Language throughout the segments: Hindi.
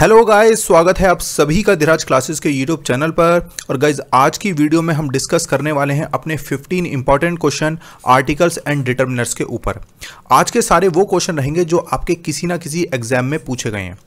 हेलो गाइस स्वागत है आप सभी का धीराज क्लासेस के यूट्यूब चैनल पर। और गाइस आज की वीडियो में हम डिस्कस करने वाले हैं अपने 15 important question articles and determiners के ऊपर। आज के सारे वो क्वेश्चन रहेंगे जो आपके किसी ना किसी एग्ज़ाम में पूछे गए हैं।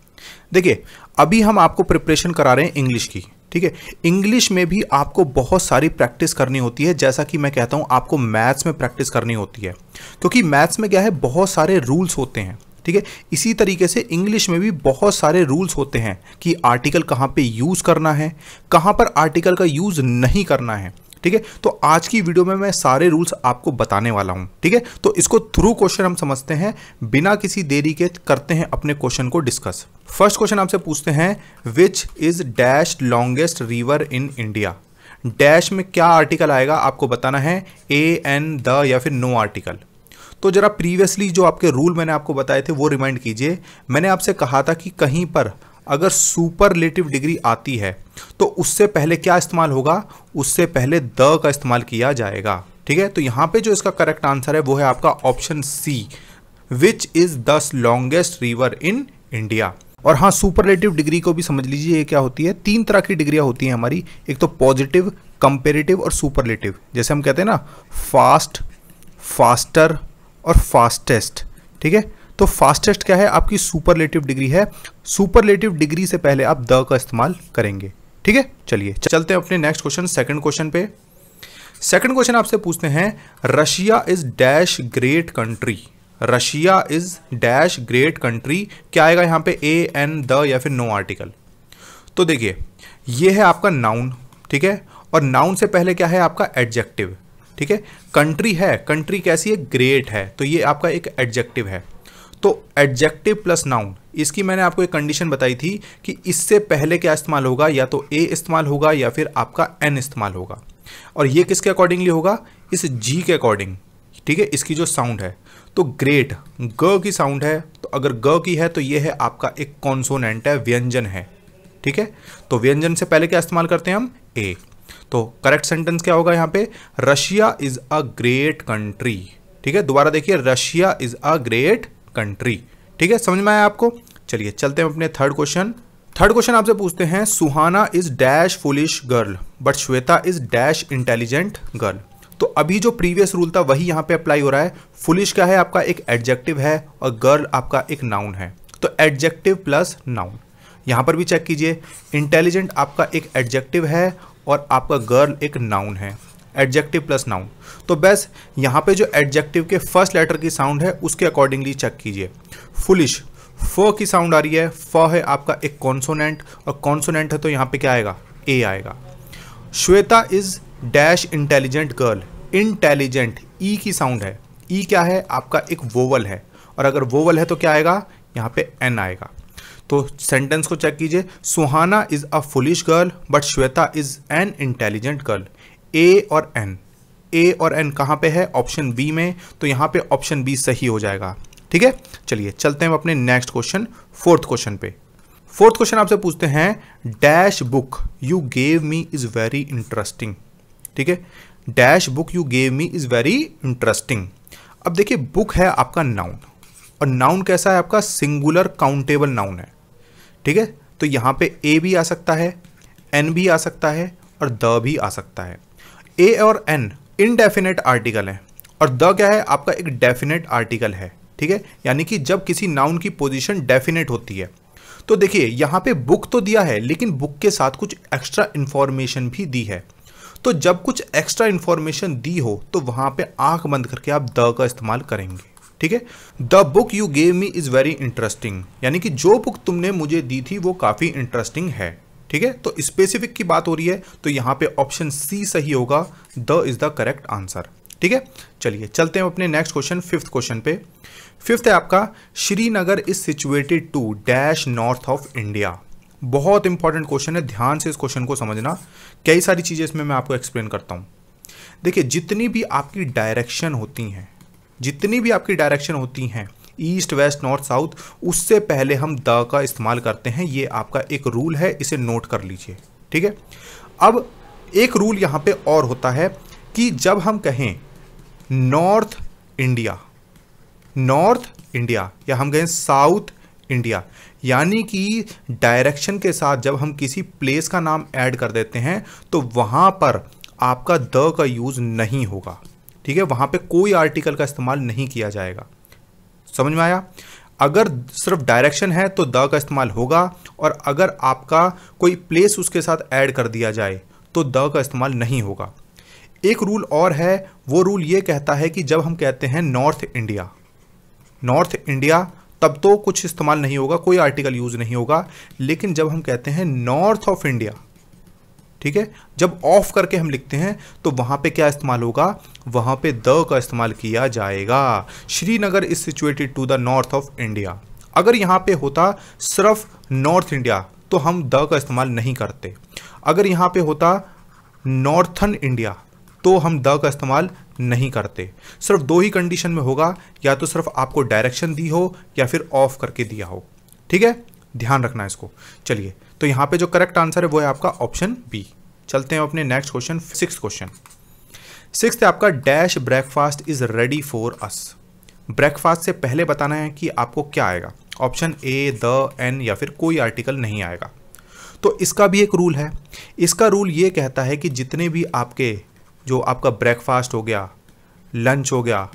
देखिए, अभी हम आपको प्रिपरेशन करा रहे हैं इंग्लिश की, ठीक है? इंग्लिश में भी आपको बहुत सारी प्रैक्टिस करनी होती है, जैसा कि मैं कहता हूँ, आपको मैथ्स में प्रैक्टिस करनी होती है। क्योंकि मैथ्स में क्या है, बहुत सारे रूल्स होते हैं। ठीक है? इसी तरीके से इंग्लिश में भी बहुत सारे रूल्स होते हैं कि आर्टिकल कहाँ पे यूज़ करना है, कहाँ पर आर्टिकल का यूज़ नहीं करना है, ठीक है? तो आज की वीडियो में मैं सारे रूल्स आपको बताने वाला हूँ, ठीक है? तो इसको थ्रू क्वेश्चन हम समझते हैं, बिना किसी देरी के करते हैं अपने क्वेश्चन को डिस्कस फ़र्स्ट क्वेश्चन आपसे पूछते हैं which is dash longest river in India dash में क्या आर्टिकल आएगा आपको बताना है? ए एन द या फिर नो आर्टिकल तो जरा प्रीवियसली जो आपके रूल मैंने आपको बताए थे, वो रिमाइंड कीजिए। मैंने आपसे कहा था कि कहीं पर अगर सुपरलेटिव डिग्री आती है तो उससे पहले क्या इस्तेमाल होगा? उससे पहले द का इस्तेमाल किया जाएगा। ठीक है? तो यहाँ पे जो इसका करेक्ट आंसर है, वो है आपका option C which is the longest river in India और हाँ सुपरलेटिव डिग्री को भी समझ लीजिए, ये क्या होती है? तीन तरह की डिग्रियाँ होती हैं हमारी। एक तो पॉजिटिव कंपेरेटिव और सुपरलेटिव जैसे हम कहते हैं ना फास्ट फास्टर और फास्टेस्ट ठीक है? तो फास्टेस्ट क्या है? आपकी सुपरलेटिव डिग्री है। सुपरलेटिव डिग्री से पहले आप द का इस्तेमाल करेंगे, ठीक है? चलिए, चलते हैं अपने नेक्स्ट क्वेश्चन सेकंड क्वेश्चन पे। सेकंड क्वेश्चन आपसे पूछते हैं Russia is dash great country Russia is dash great country क्या आएगा यहाँ पे? ए एन द या फिर नो आर्टिकल तो देखिए, ये है आपका नाउन ठीक है? और नाउन से पहले क्या है? आपका एडजेक्टिव ठीक है? कंट्री है कंट्री कैसी है? ग्रेट है। तो ये आपका एक एडजेक्टिव है। तो एडजेक्टिव प्लस नाउन इसकी मैंने आपको एक कंडीशन बताई थी कि इससे पहले क्या इस्तेमाल होगा? या तो ए इस्तेमाल होगा या फिर आपका एन इस्तेमाल होगा। और ये किसके अकॉर्डिंगली होगा? इस जी के अकॉर्डिंग ठीक है? इसकी जो साउंड है। तो ग्रेट ग की साउंड है। तो अगर ग की है तो ये है आपका एक कॉन्सोनेंट है, व्यंजन है, ठीक है? तो व्यंजन से पहले क्या इस्तेमाल करते हैं हम? ए तो करेक्ट सेंटेंस क्या होगा यहाँ पे? Russia is a great country ठीक है? दोबारा देखिए Russia is a great country ठीक है? समझ में आया आपको? चलिए, चलते हैं अपने थर्ड क्वेश्चन थर्ड क्वेश्चन आपसे पूछते हैं Suhana is dash foolish girl but Shweta is dash intelligent girl तो अभी जो प्रीवियस रूल था, वही यहाँ पे अप्लाई हो रहा है। फुलिश क्या है? आपका एक एडजेक्टिव है, और गर्ल आपका एक नाउन है। तो एडजेक्टिव प्लस नाउन यहाँ पर भी चेक कीजिए। इंटेलिजेंट आपका एक एडजेक्टिव है और आपका गर्ल एक नाउन है एडजेक्टिव प्लस नाउन तो बस, यहाँ पे जो एडजेक्टिव के फ़र्स्ट लेटर की साउंड है, उसके अकॉर्डिंगली चेक कीजिए। फुलिश फ की साउंड आ रही है। फ है आपका एक कॉन्सोनेंट और कॉन्सोनेंट है तो यहाँ पे क्या आएगा? ए आएगा। Shweta is dash intelligent girl intelligent E की साउंड है। ई e क्या है? आपका एक वोवल है। और अगर वोवल है तो क्या आएगा? यहाँ पे एन आएगा। तो सेंटेंस को चेक कीजिए। Suhana is a foolish girl but Shweta is an intelligent girl a और एन ए और एन कहाँ पे है? ऑप्शन बी में। तो यहाँ पे ऑप्शन बी सही हो जाएगा। ठीक है? चलिए, चलते हैं अपने नेक्स्ट क्वेश्चन फोर्थ क्वेश्चन पे। फोर्थ क्वेश्चन आपसे पूछते हैं dash book you gave me is very interesting ठीक है? Dash book you gave me is very interesting अब देखिए बुक है आपका नाउन और नाउन कैसा है आपका? सिंगुलर काउंटेबल नाउन है। ठीक है? तो यहाँ पे ए भी आ सकता है एन भी आ सकता है और द भी आ सकता है। ए और एन इनडेफिनेट आर्टिकल है और द क्या है? आपका एक डेफिनेट आर्टिकल है, ठीक है? यानी कि जब किसी नाउन की पोजीशन डेफिनेट होती है। तो देखिए, यहाँ पे बुक तो दिया है, लेकिन बुक के साथ कुछ एक्स्ट्रा इन्फॉर्मेशन भी दी है। तो जब कुछ एक्स्ट्रा इन्फॉर्मेशन दी हो तो वहाँ पे आँख बंद करके आप द का इस्तेमाल करेंगे। ठीक है? The book you gave me is very interesting यानी कि जो बुक तुमने मुझे दी थी, वो काफ़ी इंटरेस्टिंग है। ठीक है? तो स्पेसिफिक की बात हो रही है तो यहाँ पे ऑप्शन सी सही होगा। The is the correct answer ठीक है? चलिए, चलते हैं अपने नेक्स्ट क्वेश्चन फिफ्थ क्वेश्चन पे। फिफ्थ है आपका, Srinagar is situated to dash north of India बहुत इंपॉर्टेंट क्वेश्चन है, ध्यान से इस क्वेश्चन को समझना। कई सारी चीज़ें इसमें मैं आपको एक्सप्लेन करता हूँ। देखिए, जितनी भी आपकी डायरेक्शन होती हैं जितनी भी आपकी डायरेक्शन होती हैं ईस्ट वेस्ट नॉर्थ साउथ उससे पहले हम द का इस्तेमाल करते हैं। ये आपका एक रूल है, इसे नोट कर लीजिए, ठीक है? अब एक रूल यहाँ पे और होता है कि जब हम कहें नॉर्थ इंडिया नॉर्थ इंडिया या हम कहें साउथ इंडिया यानी कि डायरेक्शन के साथ जब हम किसी प्लेस का नाम ऐड कर देते हैं तो वहाँ पर आपका द का यूज़ नहीं होगा। ठीक है, वहाँ पे कोई आर्टिकल का इस्तेमाल नहीं किया जाएगा। समझ में आया? अगर सिर्फ़ डायरेक्शन है तो द का इस्तेमाल होगा और अगर आपका कोई प्लेस उसके साथ ऐड कर दिया जाए तो द का इस्तेमाल नहीं होगा। एक रूल और है, वो रूल ये कहता है कि जब हम कहते हैं नॉर्थ इंडिया नॉर्थ इंडिया तब तो कुछ इस्तेमाल नहीं होगा, कोई आर्टिकल यूज़ नहीं होगा, लेकिन जब हम कहते हैं नॉर्थ ऑफ़ इंडिया ठीक है? जब ऑफ़ करके हम लिखते हैं तो वहाँ पे क्या इस्तेमाल होगा? वहाँ पे द का इस्तेमाल किया जाएगा। Srinagar is situated to the north of India अगर यहाँ पे होता सिर्फ़ नॉर्थ इंडिया तो हम द का इस्तेमाल नहीं करते। अगर यहाँ पे होता नॉर्थन इंडिया तो हम द का इस्तेमाल नहीं करते। सिर्फ़ दो ही कंडीशन में होगा, या तो सिर्फ़ आपको डायरेक्शन दी हो, या फिर ऑफ़ करके दिया हो। ठीक है? ध्यान रखना इसको। चलिए तो यहाँ पे जो करेक्ट आंसर है, वो है आपका ऑप्शन बी चलते हैं अपने next question six question six है आपका dash breakfast is ready for us breakfast से पहले बताना है कि आपको क्या आएगा? ऑप्शन ए द एन या फिर कोई आर्टिकल नहीं आएगा। तो इसका भी एक रूल है। इसका रूल ये कहता है कि जितने भी आपके, जो आपका ब्रेकफास्ट हो गया लंच हो गया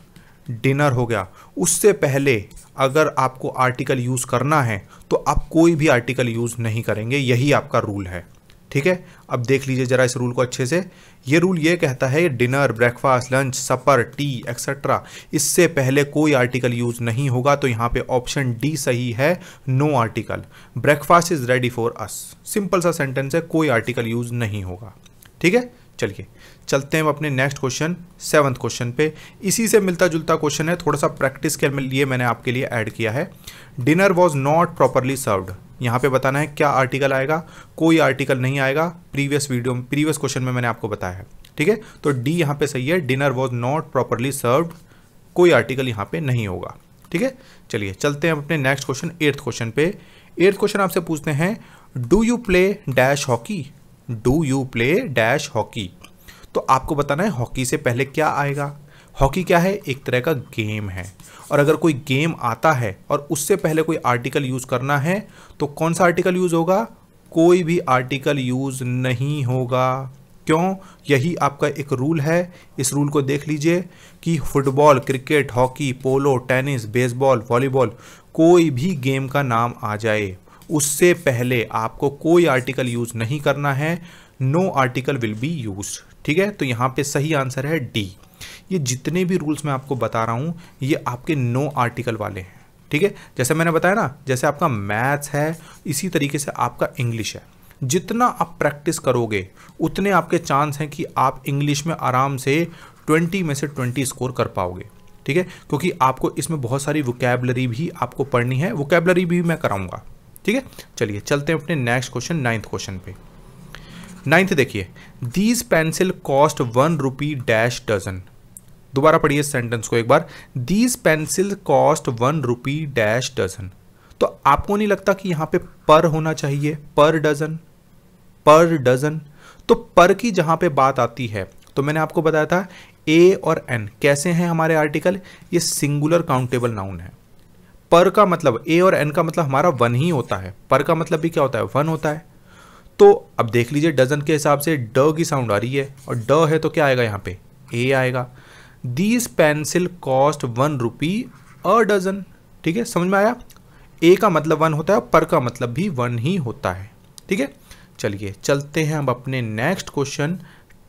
डिनर हो गया, उससे पहले अगर आपको आर्टिकल यूज़ करना है तो आप कोई भी आर्टिकल यूज़ नहीं करेंगे, यही आपका रूल है। ठीक है? अब देख लीजिए ज़रा इस रूल को अच्छे से। ये रूल ये कहता है dinner breakfast lunch supper tea etcetera इससे पहले कोई आर्टिकल यूज़ नहीं होगा तो यहाँ पे ऑप्शन डी सही है no article breakfast is ready for us simple सा सेंटेंस है, कोई आर्टिकल यूज़ नहीं होगा। ठीक है? चलिए, चलते हैं अपने नेक्स्ट क्वेश्चन सेवन्थ क्वेश्चन पे। इसी से मिलता जुलता क्वेश्चन है, थोड़ा सा प्रैक्टिस के लिए मैंने आपके लिए ऐड किया है। Dinner was not properly served यहाँ पे बताना है, क्या आर्टिकल आएगा? कोई आर्टिकल नहीं आएगा। प्रीवियस वीडियो प्रीवियस क्वेश्चन में मैंने आपको बताया है। ठीक है? तो डी यहाँ पे सही है। Dinner was not properly served कोई आर्टिकल यहाँ पे नहीं होगा। ठीक है? चलिए, चलते हैं अपने नेक्स्ट क्वेश्चन एट्थ क्वेश्चन पे। एट्थ क्वेश्चन आपसे पूछते हैं do you play dash hockey do you play dash hockey? तो आपको बताना है हॉकी से पहले क्या आएगा। हॉकी क्या है? एक तरह का गेम है। और अगर कोई गेम आता है और उससे पहले कोई आर्टिकल यूज़ करना है तो कौन सा आर्टिकल यूज़ होगा? कोई भी आर्टिकल यूज़ नहीं होगा। क्यों? यही आपका एक रूल है। इस रूल को देख लीजिए कि football, cricket, hockey, polo, tennis, baseball, volleyball कोई भी गेम का नाम आ जाए। उससे पहले आपको कोई आर्टिकल यूज़ नहीं करना है no article will be use ठीक है? तो यहाँ पे सही आंसर है डी ये जितने भी रूल्स मैं आपको बता रहा हूँ, ये आपके नो आर्टिकल वाले हैं, ठीक है? जैसे मैंने बताया ना, जैसे आपका मैथ्स है, इसी तरीके से आपका इंग्लिश है। जितना आप प्रैक्टिस करोगे, उतने आपके चांस हैं कि आप इंग्लिश में आराम से 20 में से 20 स्कोर कर पाओगे, ठीक है? क्योंकि आपको इसमें बहुत सारी वोकेबलरी भी आपको पढ़नी है। वोकेबलरी भी मैं कराऊँगा। ठीक है? चलिए, चलते हैं अपने नेक्स्ट क्वेश्चन नाइन्थ क्वेश्चन पे। नाइन्थ देखिए these pencil cost one rupee dash dozen दोबारा पढ़िए सेंटेंस को एक बार। These pencil cost one rupee dash dozen तो आपको नहीं लगता कि यहाँ पे पर होना चाहिए? पर डजन पर डजन तो पर की जहाँ पे बात आती है तो मैंने आपको बताया था ए और एन कैसे हैं हमारे आर्टिकल ये सिंगुलर काउंटेबल नाउन है। पर का मतलब ए और एन का मतलब हमारा वन ही होता है। पर का मतलब भी क्या होता है? वन होता है। तो अब देख लीजिए, डजन के हिसाब से ड की साउंड आ रही है और ड है तो क्या आएगा यहाँ पे? ए आएगा। These pencil cost one rupee a dozen ठीक है? समझ में आया? ए का मतलब वन होता है पर का मतलब भी वन ही होता है। ठीक है? चलिए, चलते हैं अब अपने नेक्स्ट क्वेश्चन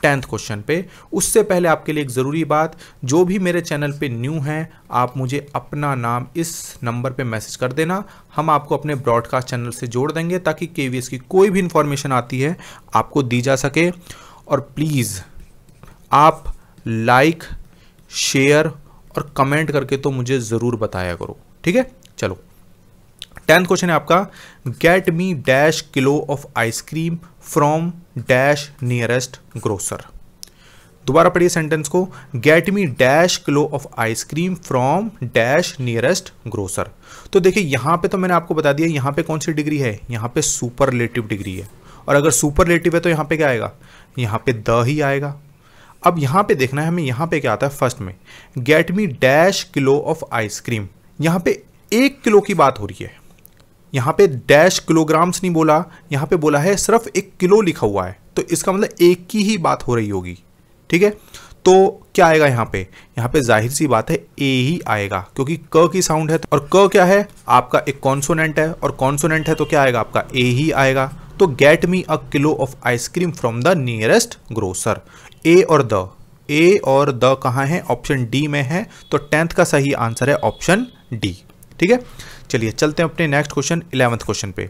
टेंथ क्वेश्चन पे। उससे पहले आपके लिए एक ज़रूरी बात, जो भी मेरे चैनल पे न्यू हैं, आप मुझे अपना नाम इस नंबर पे मैसेज कर देना। हम आपको अपने ब्रॉडकास्ट चैनल से जोड़ देंगे, ताकि के की कोई भी इंफॉर्मेशन आती है, आपको दी जा सके। और प्लीज़, आप लाइक, शेयर और कमेंट करके तो मुझे ज़रूर बताया करो। ठीक है? चलो। टेंथ क्वेश्चन है आपका। Get me dash kilo of ice cream from dash nearest grocer दोबारा पढ़िए सेंटेंस को। Get me dash kilo of ice cream from dash nearest grocer तो देखिए, यहाँ पे तो मैंने आपको बता दिया, यहाँ पे कौन सी डिग्री है? यहाँ पे सुपरलेटिव डिग्री है। और अगर सुपरलेटिव है तो यहाँ पे क्या आएगा? यहाँ पे द ही आएगा। अब यहाँ पे देखना है हमें, यहाँ पे क्या आता है फ़र्स्ट में। Get me dash kilo of ice cream यहाँ पे एक किलो की बात हो रही है। यहाँ पे डैश किलोग्राम्स नहीं बोला, यहाँ पे बोला है सिर्फ़ एक किलो लिखा हुआ है। तो इसका मतलब एक की ही बात हो रही होगी, ठीक है? तो क्या आएगा यहाँ पे? यहाँ पे ज़ाहिर सी बात है ए ही आएगा, क्योंकि क की साउंड है और क क्या है? आपका एक कॉन्सोनेंट है, और कॉन्सोनेंट है तो क्या आएगा? आपका ए ही आएगा। तो get me a kilo of ice cream from the nearest grocer a और द ए और द कहाँ है? ऑप्शन डी में है। तो टेंथ का सही आंसर है ऑप्शन डी ठीक है? चलिए, चलते हैं अपने नेक्स्ट क्वेश्चन इलेवंथ क्वेश्चन पे।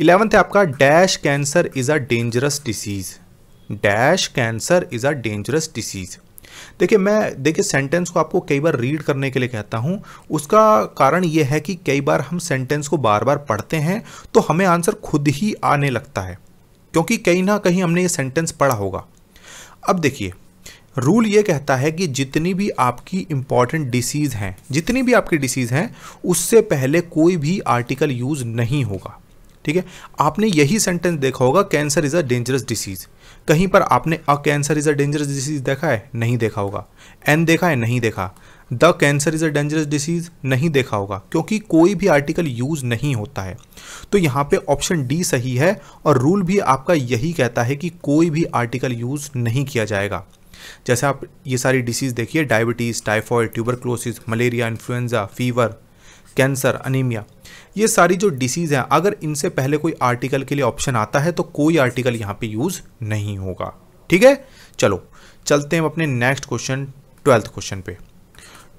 इलेवंथ है आपका dash cancer is a dangerous disease dash cancer is a dangerous disease देखिए, मैं, देखिए सेंटेंस को आपको कई बार रीड करने के लिए कहता हूँ। उसका कारण ये है कि कई बार हम सेंटेंस को बार बार पढ़ते हैं तो हमें आंसर खुद ही आने लगता है। क्योंकि कहीं ना कहीं हमने ये सेंटेंस पढ़ा होगा। अब देखिए रूल ये कहता है कि जितनी भी आपकी इंपॉर्टेंट डिसीज़ हैं, जितनी भी आपकी डिसीज़ हैं, उससे पहले कोई भी आर्टिकल यूज़ नहीं होगा। ठीक है? आपने यही सेंटेंस देखा होगा cancer is a dangerous disease कहीं पर आपने a cancer is a dangerous disease देखा है? नहीं देखा होगा। एन देखा है? नहीं देखा। The cancer is a dangerous disease नहीं देखा होगा। क्योंकि कोई भी आर्टिकल यूज़ नहीं होता है। तो यहाँ पे ऑप्शन डी सही है और रूल भी आपका यही कहता है कि कोई भी आर्टिकल यूज़ नहीं किया जाएगा। जैसे आप ये सारी डिसीज़ देखिए diabetes typhoid tuberculosis malaria influenza fever cancer anaemia ये सारी जो डिसीज़ हैं, अगर इनसे पहले कोई आर्टिकल के लिए ऑप्शन आता है तो कोई आर्टिकल यहाँ पे यूज़ नहीं होगा। ठीक है? चलो, चलते हैं अपने नेक्स्ट क्वेश्चन ट्वेल्थ क्वेश्चन पे।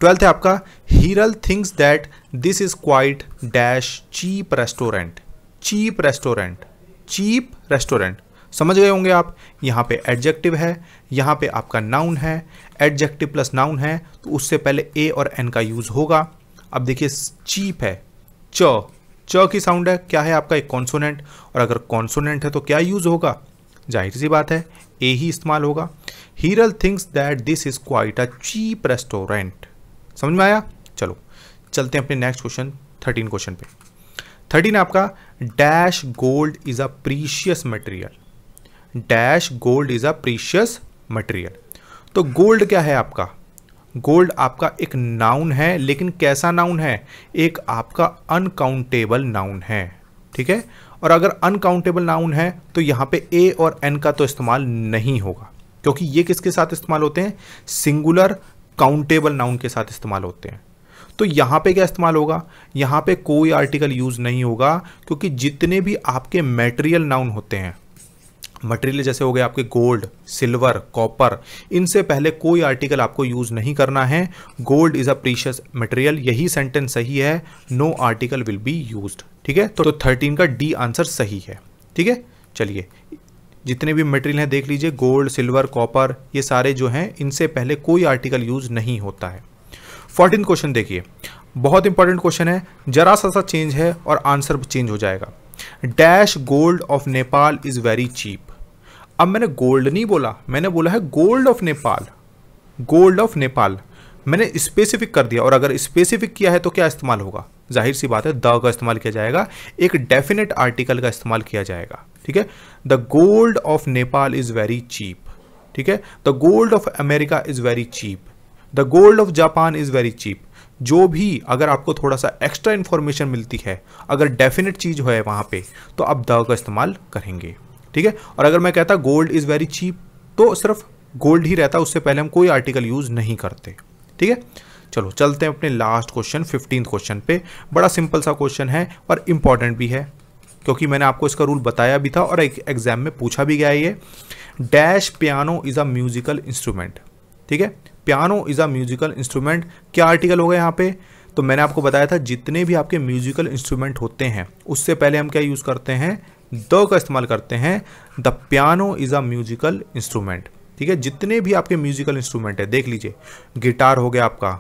ट्वेल्थ है आपका Heeral thinks that this is quite dash cheap restaurant cheap restaurant cheap restaurant समझ गए होंगे आप, यहाँ पे एडजेक्टिव है, यहाँ पे आपका नाउन है एडजेक्टिव प्लस नाउन है तो उससे पहले ए और एन का यूज़ होगा। अब देखिए चीप है। च च की साउंड है, क्या है आपका एक कॉन्सोनेंट और अगर कॉन्सोनेंट है तो क्या यूज़ होगा? ज़ाहिर सी बात है ए ही इस्तेमाल होगा। Heeral thinks that this is quite a cheap restaurant समझ में आया? चलो, चलते हैं अपने नेक्स्ट क्वेश्चन थर्टीन क्वेश्चन पे। थर्टीन आपका dash gold is a precious material dash gold is a precious material. तो गोल्ड क्या है आपका? गोल्ड आपका एक नाउन है, लेकिन कैसा नाउन है? एक आपका अनकाउंटेबल नाउन है, ठीक है? और अगर अनकाउंटेबल नाउन है तो यहाँ पे ए और एन का तो इस्तेमाल नहीं होगा, क्योंकि ये किसके साथ इस्तेमाल होते हैं? सिंगुलर काउंटेबल नाउन के साथ इस्तेमाल होते हैं। तो यहाँ पे क्या इस्तेमाल होगा? यहाँ पे कोई आर्टिकल यूज़ नहीं होगा, क्योंकि जितने भी आपके मेटेरियल नाउन होते हैं मटेरियल जैसे हो गए आपके गोल्ड सिल्वर कॉपर इनसे पहले कोई आर्टिकल आपको यूज़ नहीं करना है। Gold is a precious material यही सेंटेंस सही है। No article will be use ठीक है? तो थर्टीन का डी आंसर सही है, ठीक है? चलिए, जितने भी मटेरियल हैं देख लीजिए गोल्ड सिल्वर कॉपर ये सारे जो हैं, इनसे पहले कोई आर्टिकल यूज़ नहीं होता है। फोर्टीन क्वेश्चन देखिए, बहुत इंपॉर्टेंट क्वेश्चन है, जरा सा सा चेंज है और आंसर चेंज हो जाएगा। Dash gold of Nepal is very cheap अब मैंने गोल्ड नहीं बोला, मैंने बोला है gold of Nepal gold of Nepal मैंने स्पेसिफिक कर दिया और अगर स्पेसिफिक किया है तो क्या इस्तेमाल होगा? ज़ाहिर सी बात है, द का इस्तेमाल किया जाएगा, एक डेफिनेट आर्टिकल का इस्तेमाल किया जाएगा, ठीक है? The gold of Nepal is very cheap ठीक है? The gold of America is very cheap the gold of Japan is very cheap जो भी अगर आपको थोड़ा सा एक्स्ट्रा इन्फॉर्मेशन मिलती है, अगर डेफिनेट चीज़ है वहाँ पे तो आप द का इस्तेमाल करेंगे। ठीक है? और अगर मैं कहता गोल्ड इज़ वेरी चीप तो सिर्फ़ गोल्ड ही रहता, उससे पहले हम कोई आर्टिकल यूज़ नहीं करते। ठीक है? चलो, चलते हैं अपने लास्ट क्वेश्चन फिफ्टीन क्वेश्चन पे। बड़ा सिंपल सा क्वेश्चन है और इंपॉर्टेंट भी है, क्योंकि मैंने आपको इसका रूल बताया भी था और एक एग्ज़ाम में पूछा भी गया ये। Dash piano is a musical instrument ठीक है? Piano is a musical instrument क्या आर्टिकल होगा यहाँ पे? तो मैंने आपको बताया था, जितने भी आपके म्यूजिकल इंस्ट्रूमेंट होते हैं, उससे पहले हम क्या यूज़ करते हैं? द का इस्तेमाल करते हैं, the piano is a musical instrument. ठीक है? जितने भी आपके म्यूजिकल इंस्ट्रूमेंट है, देख लीजिए, गिटार हो गया आपका,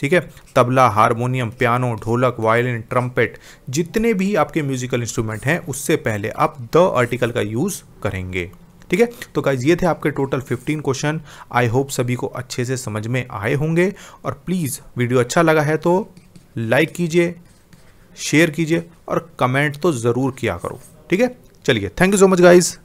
ठीक है? Tabla, harmonium, piano, dholak, violin, trumpet, जितने भी आपके म्यूजिकल इंस्ट्रूमेंट हैं, उससे पहले आप द आर्टिकल का यूज़ करेंगे। ठीक है? तो गाइज़ ये थे आपके टोटल 15 क्वेश्चन आई होप सभी को अच्छे से समझ में आए होंगे। और प्लीज़ वीडियो अच्छा लगा है तो लाइक कीजिए शेयर कीजिए और कमेंट तो ज़रूर किया करो। ठीक है? चलिए thank you so much guys